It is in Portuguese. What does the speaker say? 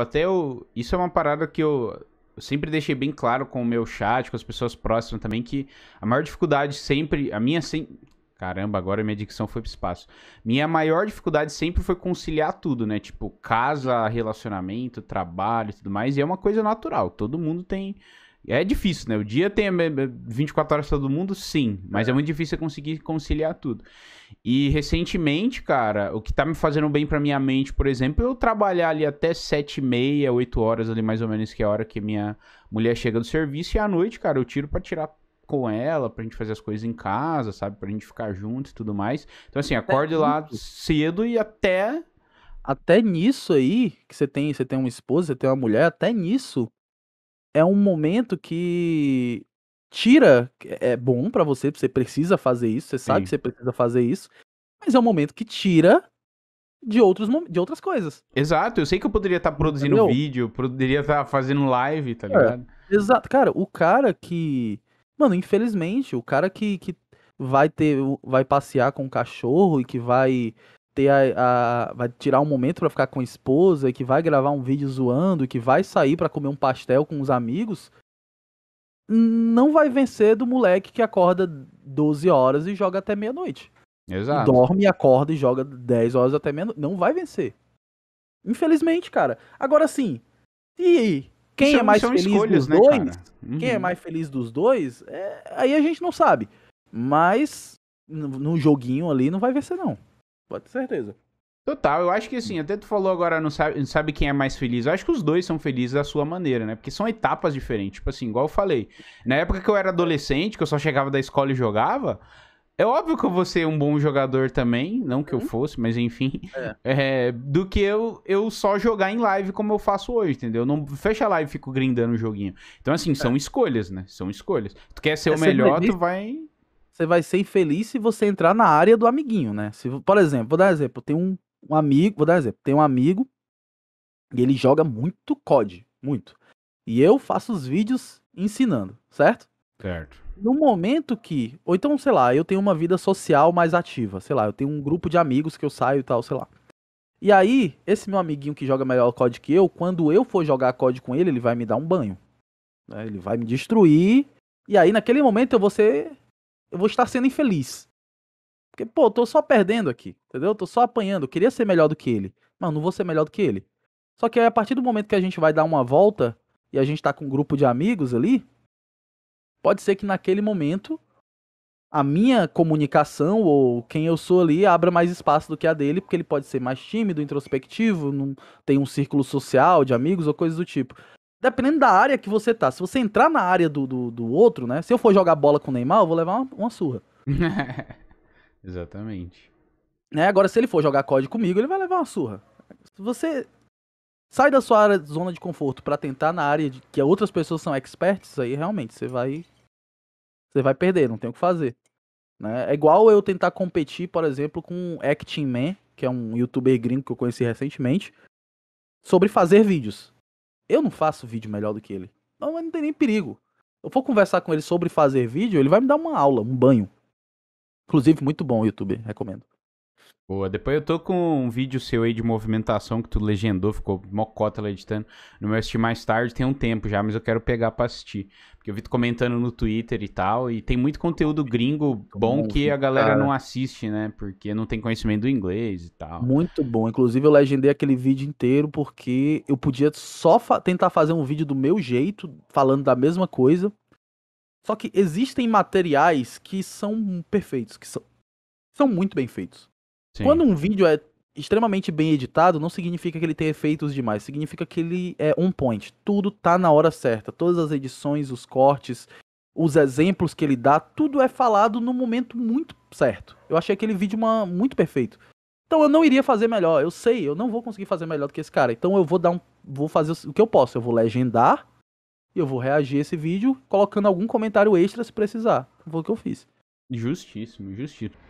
Até eu. Isso é uma parada que eu, eu sempre deixei bem claro com o meu chat, com as pessoas próximas também, que a maior dificuldade sempre. A minha sempre. Caramba, agora minha dicção foi pro espaço. Minha maior dificuldade sempre foi conciliar tudo, né? Tipo, casa, relacionamento, trabalho e tudo mais. E é uma coisa natural. Todo mundo tem. É difícil, né? O dia tem 24 horas todo mundo, sim. Mas é, é muito difícil conseguir conciliar tudo. E recentemente, cara, o que tá me fazendo bem pra minha mente, por exemplo, eu trabalhar ali até 7 e meia, 8 horas ali mais ou menos, que é a hora que minha mulher chega do serviço. E à noite, cara, eu tiro pra tirar com ela, pra gente fazer as coisas em casa, sabe? Pra gente ficar juntos e tudo mais. Então, assim, acorde lá cedo e até. Até nisso aí, que você tem, você tem uma esposa, você tem uma mulher, até nisso é um momento que tira. É bom para você, você precisa fazer isso, você sabe Sim. que você precisa fazer isso, mas é um momento que tira de, outros, de outras coisas. Exato, eu sei que eu poderia estar tá produzindo Entendeu? vídeo, poderia estar tá fazendo live, tá é, ligado? É, exato, cara, o cara que Mano, infelizmente, o cara que, que vai ter. Vai passear com o cachorro e que vai ter a, a vai tirar um momento para ficar com a esposa e que vai gravar um vídeo zoando e que vai sair para comer um pastel com os amigos não vai vencer do moleque que acorda 12 horas e joga até meia-noite. Exato. Dorme, acorda e joga 10 horas até meia-noite. Não vai vencer. Infelizmente, cara. Agora sim, e quem são, é mais feliz escolhas, dos né, dois, uhum. quem é mais feliz dos dois, é, aí a gente não sabe. Mas no, no, joguinho ali não vai vencer, não. Pode ter certeza. Total, eu acho que assim, até tu falou agora, não sabe, não sabe quem é mais feliz. Eu acho que os dois são felizes da sua maneira, né? Porque são etapas diferentes. Tipo assim, igual eu falei. Na época que eu era adolescente, que eu só chegava da escola e jogava, é óbvio que eu vou ser um bom jogador também, não que eu uhum. fosse, mas enfim. É. É, do que eu, eu só jogar em live como eu faço hoje, entendeu? Não fecha a live e fico grindando o joguinho. Então, assim, são é. escolhas, né? São escolhas. Tu quer ser é o melhor, tu vai. Você vai ser infeliz se você entrar na área do amiguinho, né? Se, por exemplo, vou dar um exemplo. Tem um, um amigo, vou dar um exemplo. Tem um amigo e ele joga muito COD, muito. E eu faço os vídeos ensinando, certo? Certo no momento que. Ou então, sei lá, eu tenho uma vida social mais ativa. Sei lá, eu tenho um grupo de amigos que eu saio e tal, sei lá. E aí, esse meu amiguinho que joga melhor COD que eu, quando eu for jogar COD com ele, ele vai me dar um banho. Né? Ele vai me destruir. E aí, naquele momento, eu vou ser. Eu vou estar sendo infeliz. Porque, pô, eu tô só perdendo aqui. Entendeu? Eu tô só apanhando. Eu queria ser melhor do que ele. Mas não vou ser melhor do que ele. Só que aí, a partir do momento que a gente vai dar uma volta e a gente tá com um grupo de amigos ali, pode ser que naquele momento a minha comunicação ou quem eu sou ali abra mais espaço do que a dele, porque ele pode ser mais tímido, introspectivo, não tem um círculo social de amigos ou coisas do tipo. Dependendo da área que você tá. Se você entrar na área do, do, do outro, né? Se eu for jogar bola com o Neymar, eu vou levar uma, uma surra. Exatamente. Né? Agora, se ele for jogar código comigo, ele vai levar uma surra. Se você sai da sua área, zona de conforto para tentar na área de, que outras pessoas são experts, aí realmente você vai você vai perder, não tem o que fazer. Né? É igual eu tentar competir, por exemplo, com Acting Man, que é um youtuber gringo que eu conheci recentemente, sobre fazer vídeos. Eu não faço vídeo melhor do que ele. Não, não tem nem perigo. Eu for conversar com ele sobre fazer vídeo, ele vai me dar uma aula, um banho. Inclusive, muito bom o youtuber, recomendo. Boa, depois eu tô com um vídeo seu aí de movimentação que tu legendou, ficou mocota lá editando. No meu assistir mais tarde, tem um tempo já, mas eu quero pegar pra assistir. Porque eu vi tu comentando no Twitter e tal, e tem muito conteúdo gringo bom que a galera não assiste, né? Porque não tem conhecimento do inglês e tal. Muito bom. Inclusive eu legendei aquele vídeo inteiro porque eu podia só fa tentar fazer um vídeo do meu jeito, falando da mesma coisa. Só que existem materiais que são perfeitos, que são, são muito bem feitos. Sim. Quando um vídeo é extremamente bem editado, não significa que ele tem efeitos demais, significa que ele é on point. Tudo tá na hora certa. Todas as edições, os cortes, os exemplos que ele dá, tudo é falado no momento muito certo. Eu achei aquele vídeo uma, muito perfeito. Então eu não iria fazer melhor. Eu sei, eu não vou conseguir fazer melhor do que esse cara. Então eu vou dar um. Vou fazer o que eu posso. Eu vou legendar e eu vou reagir a esse vídeo colocando algum comentário extra se precisar. Foi o que eu fiz. Justíssimo, justíssimo.